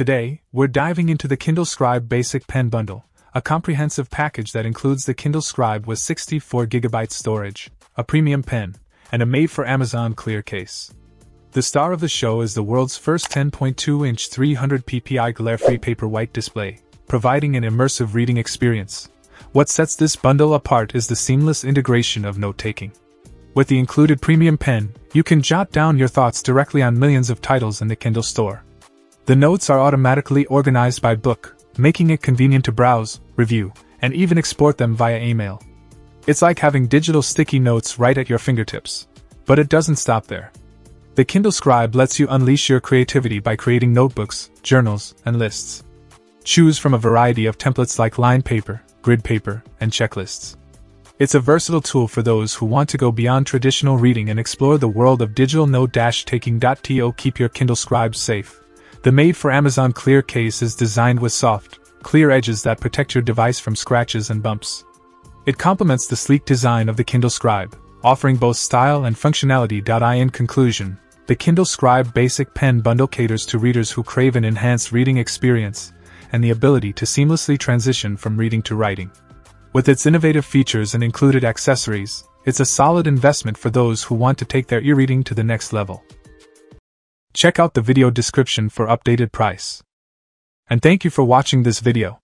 Today, we're diving into the Kindle Scribe Basic Pen Bundle, a comprehensive package that includes the Kindle Scribe with 64GB storage, a premium pen, and a made for Amazon clear case. The star of the show is the world's first 10.2 inch 300 ppi glare free paperwhite display, providing an immersive reading experience. What sets this bundle apart is the seamless integration of note taking. With the included premium pen, you can jot down your thoughts directly on millions of titles in the Kindle store. The notes are automatically organized by book, making it convenient to browse, review, and even export them via email. It's like having digital sticky notes right at your fingertips. But it doesn't stop there. The Kindle Scribe lets you unleash your creativity by creating notebooks, journals, and lists. Choose from a variety of templates like line paper, grid paper, and checklists. It's a versatile tool for those who want to go beyond traditional reading and explore the world of digital note taking. To keep your Kindle Scribe safe. The made for Amazon Clear case is designed with soft, clear edges that protect your device from scratches and bumps. It complements the sleek design of the Kindle Scribe, offering both style and functionality. In conclusion, the Kindle Scribe Basic Pen Bundle caters to readers who crave an enhanced reading experience and the ability to seamlessly transition from reading to writing. With its innovative features and included accessories, it's a solid investment for those who want to take their e reading to the next level. Check out the video description for updated price. And thank you for watching this video.